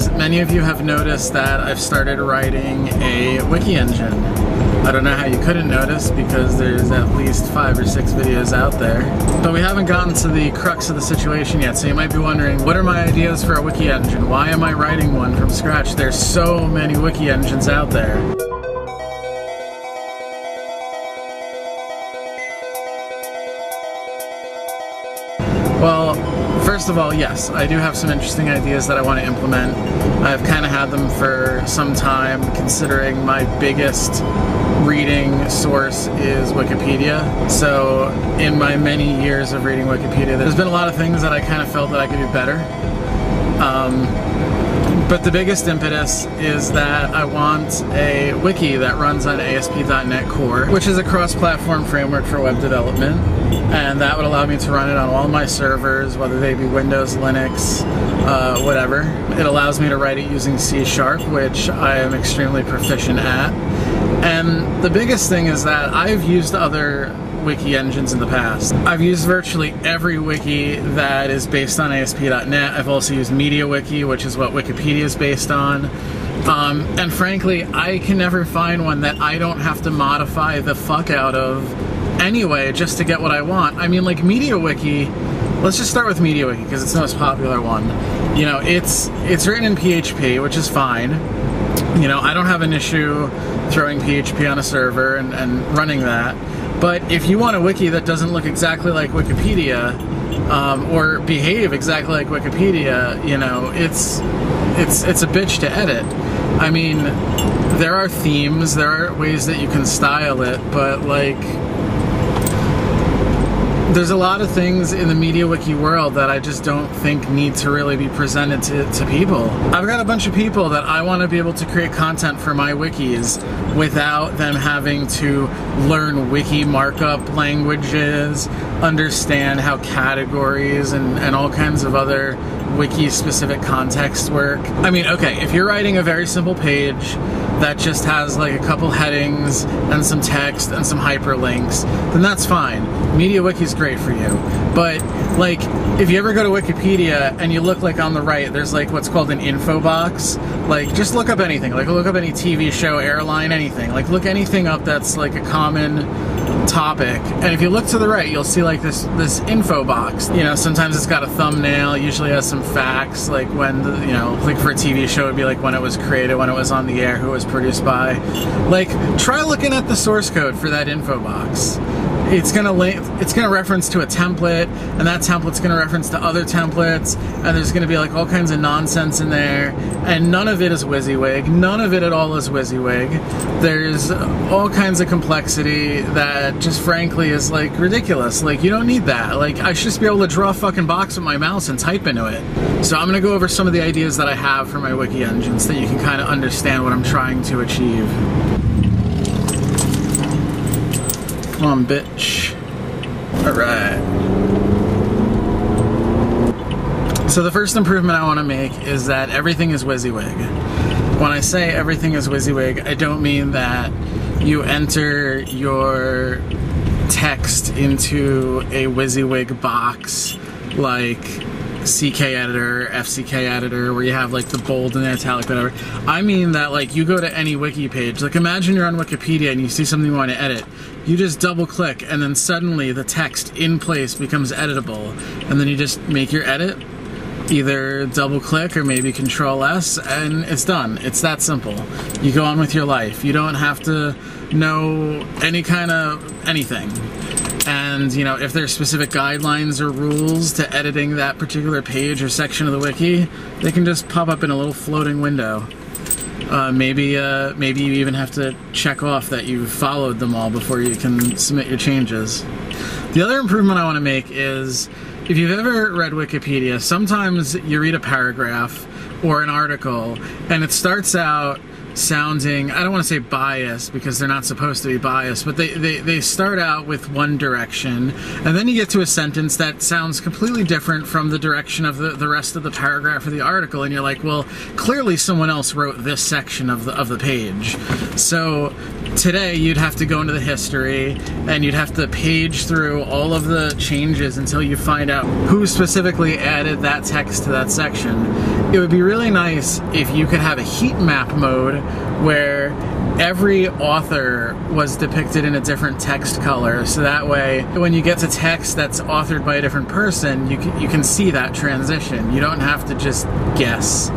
is many of you have noticed that I've started writing a wiki engine. I don't know how you couldn't notice because there's at least five or six videos out there. But we haven't gotten to the crux of the situation yet, so you might be wondering, what are my ideas for a wiki engine? Why am I writing one from scratch? There's so many wiki engines out there. Well, first of all, yes, I do have some interesting ideas that I want to implement. I've kind of had them for some time, considering my biggest reading source is Wikipedia. So, in my many years of reading Wikipedia, there's been a lot of things that I kind of felt that I could do better. Um, but the biggest impetus is that I want a wiki that runs on ASP.NET Core, which is a cross-platform framework for web development. And that would allow me to run it on all my servers, whether they be Windows, Linux, uh, whatever. It allows me to write it using C Sharp, which I am extremely proficient at. And the biggest thing is that I've used other wiki engines in the past. I've used virtually every wiki that is based on ASP.NET. I've also used MediaWiki, which is what Wikipedia is based on. Um, and frankly, I can never find one that I don't have to modify the fuck out of anyway just to get what I want. I mean, like MediaWiki, let's just start with MediaWiki because it's the most popular one. You know, it's it's written in PHP, which is fine. You know, I don't have an issue throwing PHP on a server and, and running that. But if you want a wiki that doesn't look exactly like Wikipedia, um, or behave exactly like Wikipedia, you know, it's it's it's a bitch to edit. I mean, there are themes, there are ways that you can style it, but like there's a lot of things in the MediaWiki world that I just don't think need to really be presented to, to people. I've got a bunch of people that I want to be able to create content for my wikis without them having to learn wiki markup languages, understand how categories and, and all kinds of other wiki specific context work. I mean, okay, if you're writing a very simple page that just has like a couple headings and some text and some hyperlinks, then that's fine. MediaWiki is great for you. But like, if you ever go to Wikipedia and you look like on the right, there's like what's called an info box. Like, just look up anything. Like, look up any TV show, airline, anything. Like, look anything up that's like a common topic. And if you look to the right, you'll see like this this info box. You know, sometimes it's got a thumbnail. Usually has some facts, like when the, you know, like for a TV show, it'd be like when it was created, when it was on the air, who it was produced by. Like, try looking at the source code for that info box it's gonna link, it's gonna reference to a template, and that template's gonna reference to other templates, and there's gonna be like all kinds of nonsense in there, and none of it is WYSIWYG. None of it at all is WYSIWYG. There's all kinds of complexity that just frankly is like ridiculous. Like you don't need that. Like I should just be able to draw a fucking box with my mouse and type into it. So I'm gonna go over some of the ideas that I have for my wiki engines so that you can kind of understand what I'm trying to achieve. Come on, bitch. Alright. So the first improvement I want to make is that everything is WYSIWYG. When I say everything is WYSIWYG, I don't mean that you enter your text into a WYSIWYG box like CKEditor, FCK editor, where you have like the bold and the italic, whatever. I mean that like you go to any wiki page, like imagine you're on Wikipedia and you see something you want to edit. You just double click and then suddenly the text in place becomes editable. And then you just make your edit, either double click or maybe control S, and it's done. It's that simple. You go on with your life. You don't have to know any kind of anything and you know if there's specific guidelines or rules to editing that particular page or section of the wiki they can just pop up in a little floating window. Uh, maybe uh, maybe you even have to check off that you've followed them all before you can submit your changes. The other improvement I want to make is if you've ever read Wikipedia sometimes you read a paragraph or an article and it starts out sounding i don't want to say biased because they're not supposed to be biased but they, they, they start out with one direction and then you get to a sentence that sounds completely different from the direction of the, the rest of the paragraph or the article and you're like well clearly someone else wrote this section of the, of the page. So today you'd have to go into the history and you'd have to page through all of the changes until you find out who specifically added that text to that section it would be really nice if you could have a heat map mode where every author was depicted in a different text color so that way when you get to text that's authored by a different person you can, you can see that transition you don't have to just guess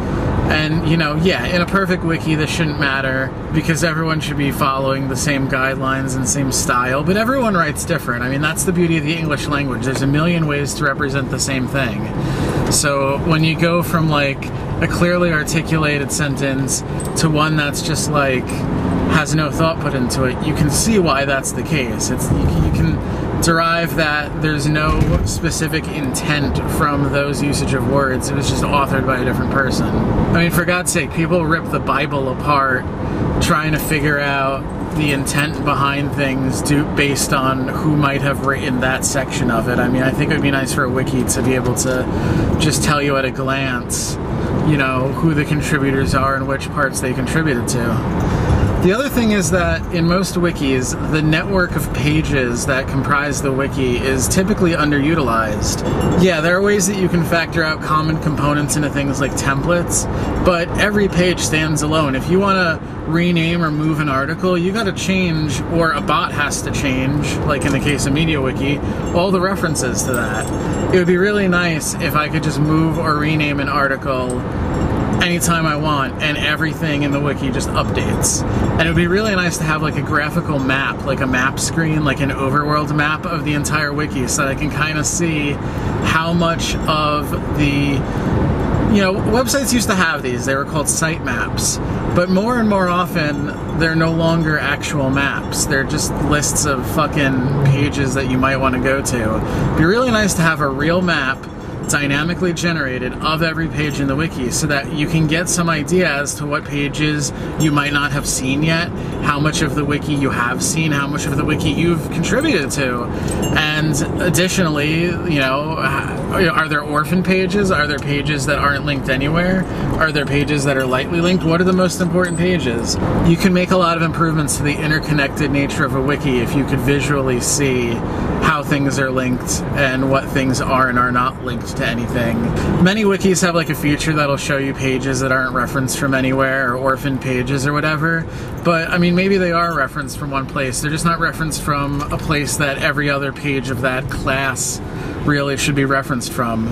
and, you know, yeah, in a perfect wiki, this shouldn't matter because everyone should be following the same guidelines and same style, but everyone writes different. I mean, that's the beauty of the English language. There's a million ways to represent the same thing. So when you go from like a clearly articulated sentence to one that's just like has no thought put into it, you can see why that's the case. It's you, you can derive that there's no specific intent from those usage of words. It was just authored by a different person. I mean, for God's sake, people rip the Bible apart trying to figure out the intent behind things to, based on who might have written that section of it. I mean, I think it would be nice for a wiki to be able to just tell you at a glance, you know, who the contributors are and which parts they contributed to. The other thing is that in most wikis, the network of pages that comprise the wiki is typically underutilized. Yeah, there are ways that you can factor out common components into things like templates, but every page stands alone. If you want to rename or move an article, you got to change, or a bot has to change, like in the case of MediaWiki, all the references to that. It would be really nice if I could just move or rename an article anytime I want, and everything in the wiki just updates. And it would be really nice to have like a graphical map, like a map screen, like an overworld map of the entire wiki, so that I can kind of see how much of the you know, websites used to have these. They were called site maps. But more and more often, they're no longer actual maps. They're just lists of fucking pages that you might want to go to. It'd be really nice to have a real map dynamically generated of every page in the wiki so that you can get some idea as to what pages you might not have seen yet, how much of the wiki you have seen, how much of the wiki you've contributed to. And additionally, you know, are there orphan pages? Are there pages that aren't linked anywhere? Are there pages that are lightly linked? What are the most important pages? You can make a lot of improvements to the interconnected nature of a wiki if you could visually see how things are linked and what things are and are not linked to anything. Many wikis have like a feature that'll show you pages that aren't referenced from anywhere or orphan pages or whatever. But I mean, maybe they are referenced from one place. They're just not referenced from a place that every other page of that class really should be referenced from.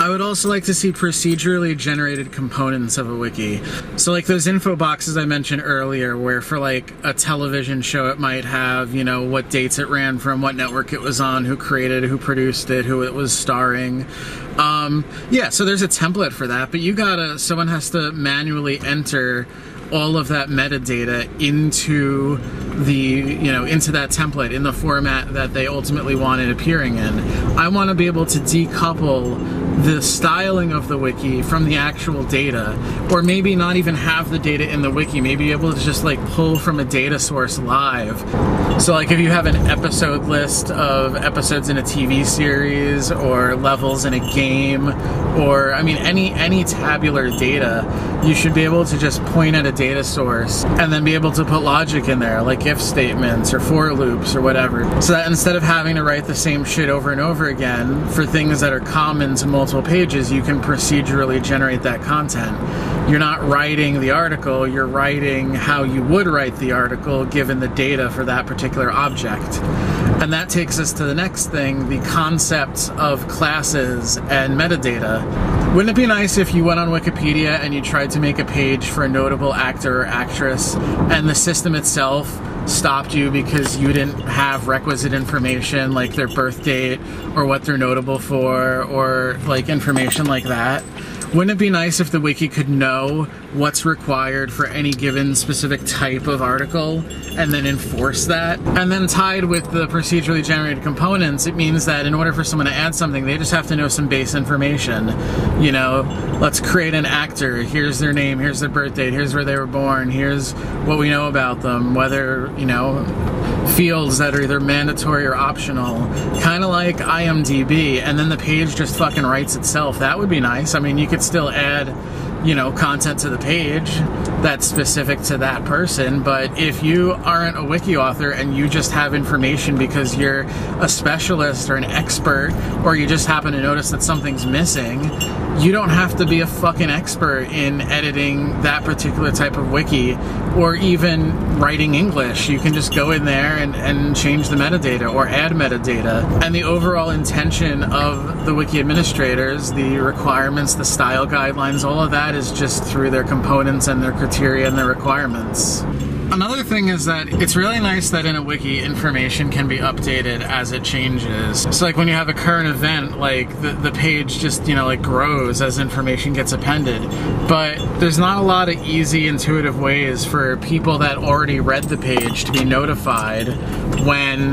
I would also like to see procedurally generated components of a wiki. So like those info boxes I mentioned earlier where for like a television show it might have, you know, what dates it ran from, what network it was on, who created it, who produced it, who it was starring. Um, yeah, so there's a template for that, but you gotta, someone has to manually enter all of that metadata into the you know into that template in the format that they ultimately want it appearing in. I want to be able to decouple the styling of the wiki from the actual data, or maybe not even have the data in the wiki, maybe be able to just like pull from a data source live. So like if you have an episode list of episodes in a TV series or levels in a game, or I mean any any tabular data, you should be able to just point at a data source and then be able to put logic in there, like if statements or for loops or whatever. So that instead of having to write the same shit over and over again for things that are common to multiple pages, you can procedurally generate that content. You're not writing the article, you're writing how you would write the article given the data for that particular object. And that takes us to the next thing the concepts of classes and metadata. Wouldn't it be nice if you went on Wikipedia and you tried to make a page for a notable actor or actress and the system itself stopped you because you didn't have requisite information like their birth date or what they're notable for or like information like that. Wouldn't it be nice if the wiki could know what's required for any given specific type of article and then enforce that? And then tied with the procedurally generated components, it means that in order for someone to add something, they just have to know some base information. You know, let's create an actor. Here's their name, here's their birth date, here's where they were born, here's what we know about them, whether, you know, fields that are either mandatory or optional, kind of like IMDb, and then the page just fucking writes itself. That would be nice. I mean, you could still add you know, content to the page that's specific to that person. But if you aren't a wiki author and you just have information because you're a specialist or an expert, or you just happen to notice that something's missing, you don't have to be a fucking expert in editing that particular type of wiki or even writing English. You can just go in there and, and change the metadata or add metadata. And the overall intention of the wiki administrators, the requirements, the style guidelines, all of that is just through their components and their criteria and their requirements. Another thing is that it's really nice that in a wiki information can be updated as it changes. So like when you have a current event, like the, the page just, you know, like grows as information gets appended. But there's not a lot of easy, intuitive ways for people that already read the page to be notified when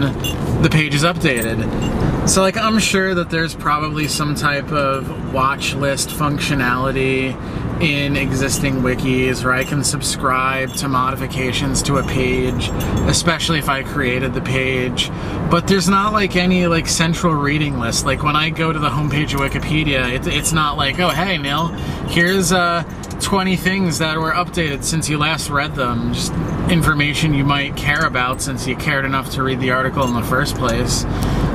the page is updated. So like I'm sure that there's probably some type of watch list functionality in existing wikis where I can subscribe to modifications to a page, especially if I created the page. But there's not like any like central reading list. Like when I go to the homepage of Wikipedia, it, it's not like, oh hey Neil, here's uh 20 things that were updated since you last read them. Just information you might care about since you cared enough to read the article in the first place.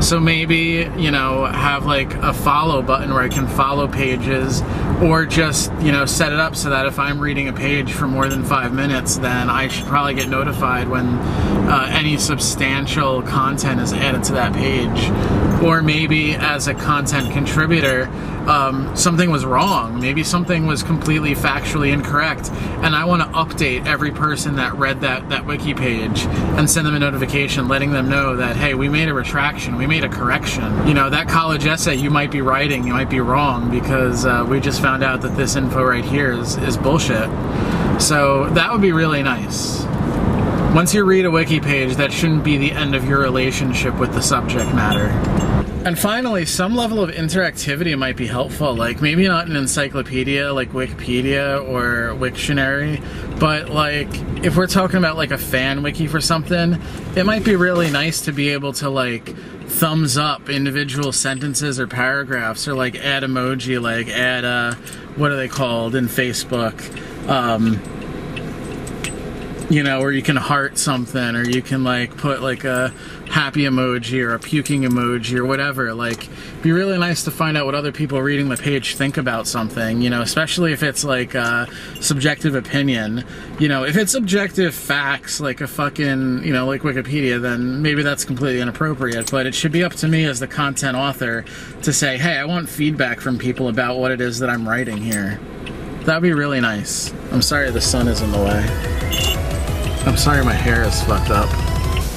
So maybe, you know, have like a follow button where I can follow pages or just, you know, set it up so that if I'm reading a page for more than five minutes, then I should probably get notified when uh, any substantial content is added to that page. Or maybe as a content contributor, um, something was wrong. Maybe something was completely factually incorrect, and I want to update every person that read that that wiki page and send them a notification letting them know that hey, we made a retraction, we made a correction. You know that college essay you might be writing, you might be wrong because uh, we just found out that this info right here is is bullshit. So that would be really nice. Once you read a wiki page, that shouldn't be the end of your relationship with the subject matter. And finally, some level of interactivity might be helpful. Like maybe not an encyclopedia like Wikipedia or Wiktionary, but like if we're talking about like a fan wiki for something, it might be really nice to be able to like thumbs up individual sentences or paragraphs or like add emoji, like add uh what are they called in Facebook? Um, you know, where you can heart something or you can like put like a happy emoji or a puking emoji or whatever. Like, be really nice to find out what other people reading the page think about something, you know, especially if it's like a subjective opinion. You know, if it's objective facts, like a fucking, you know, like Wikipedia, then maybe that's completely inappropriate. But it should be up to me as the content author to say, hey, I want feedback from people about what it is that I'm writing here. That would be really nice. I'm sorry the sun is in the way. I'm sorry my hair is fucked up.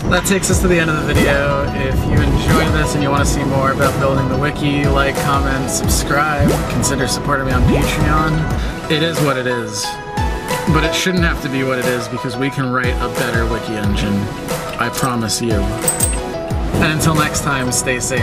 That takes us to the end of the video. If you enjoyed this and you want to see more about building the wiki, like, comment, subscribe, consider supporting me on Patreon. It is what it is. But it shouldn't have to be what it is because we can write a better wiki engine. I promise you. And until next time, stay safe.